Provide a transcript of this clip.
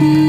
Mm-hmm.